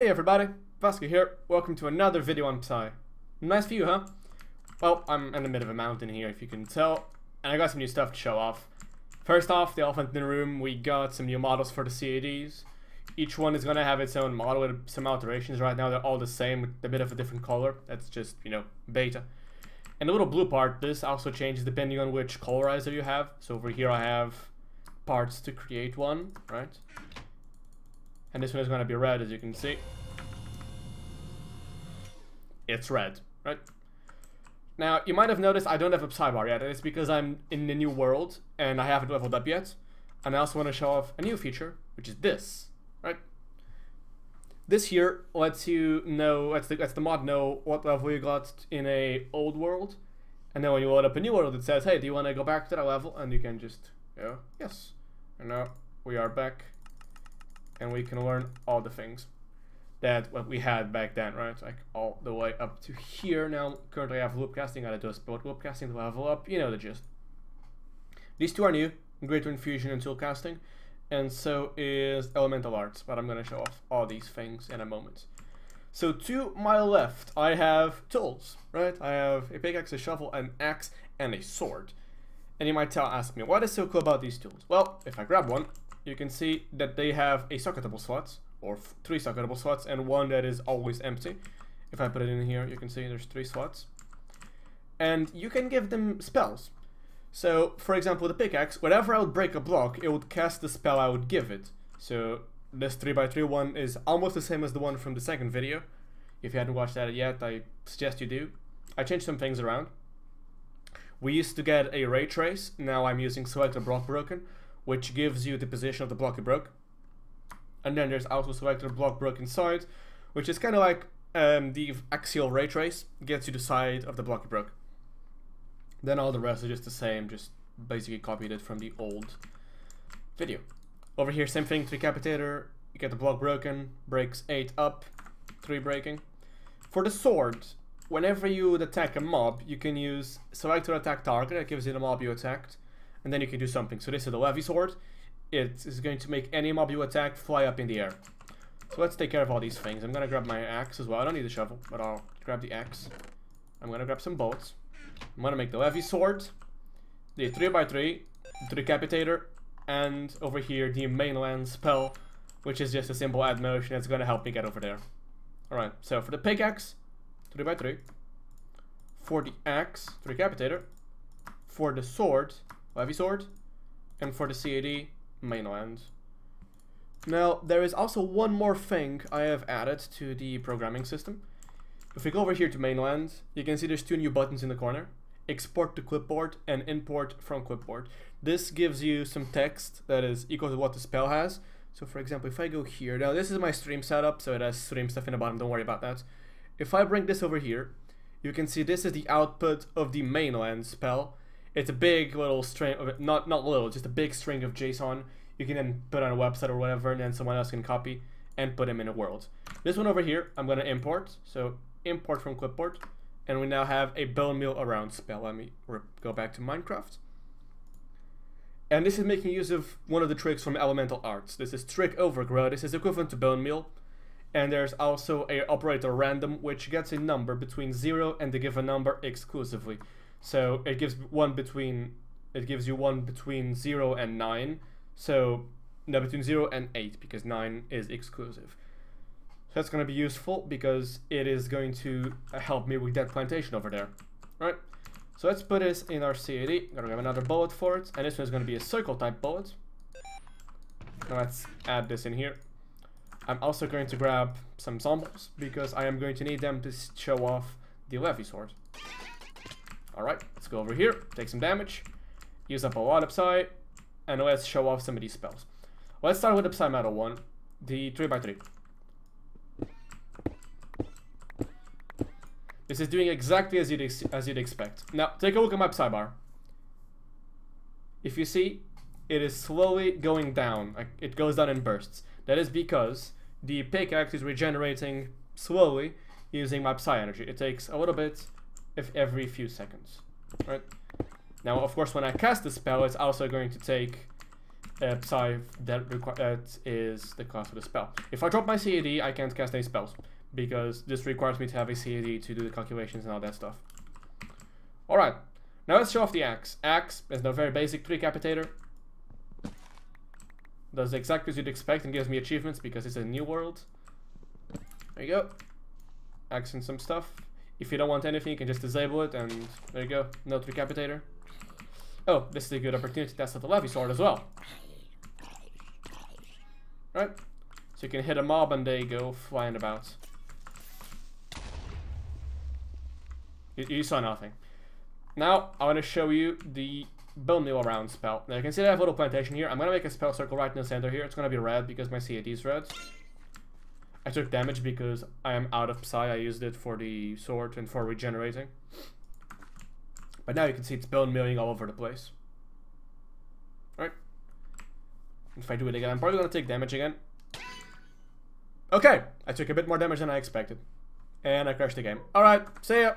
Hey everybody, Vazkii here. Welcome to another video on Psi. Nice view, huh? Well, I'm in the middle of a mountain here, if you can tell, and I got some new stuff to show off. First off, the elephant in the room, we got some new models for the CADs. Each one is gonna have its own model with some alterations. Right now, they're all the same with a bit of a different color. That's just, you know, beta. And the little blue part, this also changes depending on which colorizer you have. So over here I have parts to create one, right? And this one is going to be red, as you can see. It's red, right? Now, you might have noticed I don't have a sidebar yet, and it's because I'm in the new world, and I haven't leveled up yet. And I also want to show off a new feature, which is this, right? This here lets you know, lets the, lets the mod know what level you got in a old world. And then when you load up a new world, it says, hey, do you want to go back to that level? And you can just go, yes. And now we are back and we can learn all the things that what we had back then, right? Like all the way up to here. Now, currently I have loop casting, I just build loop casting to level up, you know the gist. These two are new, Greater Infusion and Tool Casting, and so is Elemental Arts, but I'm gonna show off all these things in a moment. So to my left, I have tools, right? I have a pickaxe, a shovel, an axe, and a sword. And you might tell, ask me, what is so cool about these tools? Well, if I grab one, you can see that they have a socketable slot, or three socketable slots, and one that is always empty. If I put it in here, you can see there's three slots. And you can give them spells. So, for example, the pickaxe, whenever I would break a block, it would cast the spell I would give it. So, this 3x3 one is almost the same as the one from the second video. If you hadn't watched that yet, I suggest you do. I changed some things around. We used to get a ray trace, now I'm using select a block broken, which gives you the position of the block you broke. And then there's also selected block broken side, which is kind of like um, the axial ray trace, gets you the side of the block you broke. Then all the rest is just the same, just basically copied it from the old video. Over here, same thing, Decapitator, you get the block broken, breaks 8 up, 3 breaking. For the sword, whenever you attack a mob, you can use select attack target, that gives you the mob you attacked, and then you can do something. So this is the Levy Sword. It is going to make any mob you attack fly up in the air. So let's take care of all these things. I'm gonna grab my axe as well. I don't need the shovel, but I'll grab the axe. I'm gonna grab some bolts. I'm gonna make the Levy Sword, the 3x3, the Decapitator, and over here the mainland spell, which is just a simple add motion that's gonna help me get over there. Alright, so for the pickaxe, 3x3. For the axe, the Decapitator. For the sword, Levy Sword, and for the CAD, mainland. Now, there is also one more thing I have added to the programming system. If we go over here to mainland, you can see there's two new buttons in the corner. Export to clipboard and import from clipboard. This gives you some text that is equal to what the spell has. So for example, if I go here, now this is my stream setup, so it has stream stuff in the bottom, don't worry about that. If I bring this over here, you can see this is the output of the mainland spell. It's a big little string of not not little, just a big string of JSON. You can then put on a website or whatever, and then someone else can copy and put them in a world. This one over here, I'm gonna import. So import from clipboard, and we now have a bone meal around spell. Let me go back to Minecraft. And this is making use of one of the tricks from Elemental Arts. This is trick overgrow. This is equivalent to bone meal. And there's also a operator random, which gets a number between 0 and the given number exclusively. So it gives one between it gives you one between 0 and 9. So no, between 0 and 8 because 9 is exclusive. So that's going to be useful because it is going to uh, help me with that plantation over there. Right? So let's put this in our CAD. Gonna have another bullet for it, and this one is gonna be a circle type bullet. Now let's add this in here. I'm also going to grab some samples because I am going to need them to show off the Levy Sword. Alright, let's go over here, take some damage, use up a lot of Psi, and let's show off some of these spells. Let's start with the Psimetal one, the 3x3. This is doing exactly as you'd, as you'd expect. Now, take a look at my Psi bar. If you see, it is slowly going down. It goes down in bursts. That is because the pickaxe is regenerating slowly using my Psi energy. It takes a little bit if every few seconds, right? Now, of course, when I cast the spell, it's also going to take uh, that, that is the cost of the spell. If I drop my CAD, I can't cast any spells because this requires me to have a CAD to do the calculations and all that stuff. Alright, now let's show off the axe. Axe is a very basic Precapitator. Does exactly as you'd expect and gives me achievements because it's a new world. There you go. Axe and some stuff. If you don't want anything, you can just disable it and there you go. No Precapitator. Oh, this is a good opportunity to test out the Levy Sword as well. Right? So you can hit a mob and they go flying about. You, you saw nothing. Now, I want to show you the Bone Meal Around spell. Now, you can see that I have a little plantation here. I'm going to make a spell circle right in the center here. It's going to be red because my CAD is red. I took damage because I am out of Psi. I used it for the sword and for regenerating. But now you can see it's bone milling all over the place. Alright. If I do it again, I'm probably to take damage again. Okay, I took a bit more damage than I expected. And I crashed the game. Alright, see ya!